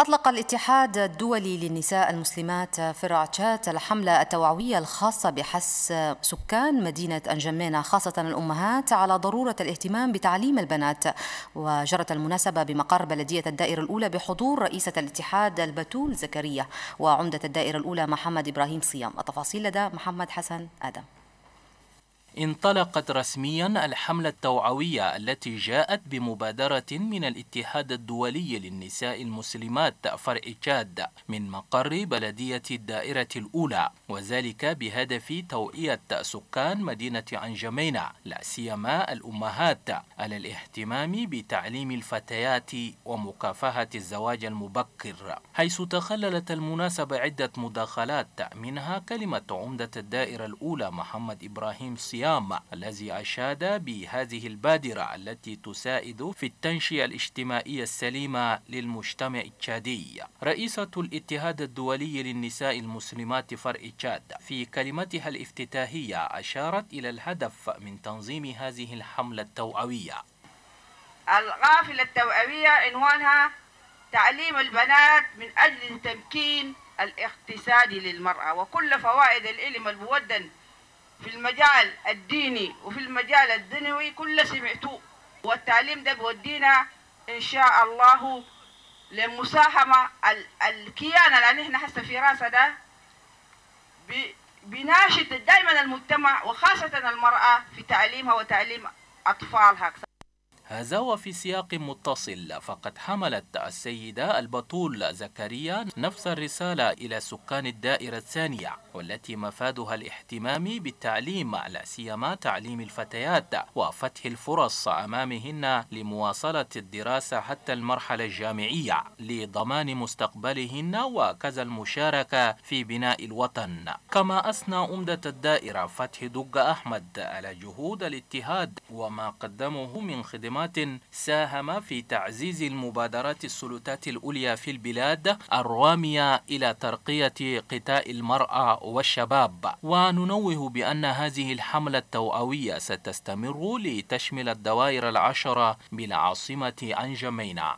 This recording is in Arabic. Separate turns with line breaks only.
أطلق الاتحاد الدولي للنساء المسلمات فرع تشات الحملة التوعوية الخاصة بحث سكان مدينة أنجمينا خاصة الأمهات على ضرورة الاهتمام بتعليم البنات. وجرت المناسبة بمقر بلدية الدائرة الأولى بحضور رئيسة الاتحاد البتول زكريا. وعمدة الدائرة الأولى محمد إبراهيم صيام. التفاصيل لدى محمد حسن آدم.
انطلقت رسميا الحملة التوعوية التي جاءت بمبادرة من الاتحاد الدولي للنساء المسلمات فرع تشاد من مقر بلدية الدائرة الأولى وذلك بهدف توعية سكان مدينة أنجمينا لا سيما الأمهات على الاهتمام بتعليم الفتيات ومكافحة الزواج المبكر حيث تخللت المناسبة عدة مداخلات منها كلمة عمدة الدائرة الأولى محمد إبراهيم سيام الصيام الذي أشاد بهذه البادرة التي تساعد في التنشئة الاجتماعية السليمة للمجتمع التشادي. رئيسة الاتحاد الدولي للنساء المسلمات فرع تشاد في كلمتها الافتتاحية أشارت إلى الهدف من تنظيم هذه الحملة التوعوية.
القافلة التوعوية عنوانها تعليم البنات من أجل التمكين الاقتصادي للمرأة وكل فوائد العلم المودن في المجال الديني وفي المجال الدنيوي كله سمعتوه. والتعليم ده بودينا إن شاء الله للمساهمه الكيان اللي إحنا هسه في راسة ده بناشد دائما المجتمع وخاصة المرأة في تعليمها وتعليم أطفالها.
هذا وفي سياق متصل فقد حملت السيدة البطول زكريا نفس الرسالة إلى سكان الدائرة الثانية والتي مفادها الاهتمام بالتعليم لا سيما تعليم الفتيات وفتح الفرص أمامهن لمواصلة الدراسة حتى المرحلة الجامعية لضمان مستقبلهن وكذا المشاركة في بناء الوطن. كما أثنى أمدة الدائرة فتح دق أحمد على جهود الاتحاد وما قدمه من خدمات خدمات ساهم في تعزيز المبادرات السلطات العليا في البلاد الرامية إلى ترقية قطاع المرأة والشباب. وننوه بأن هذه الحملة التوأوية ستستمر لتشمل الدوائر العشرة بالعاصمة أنجمينا.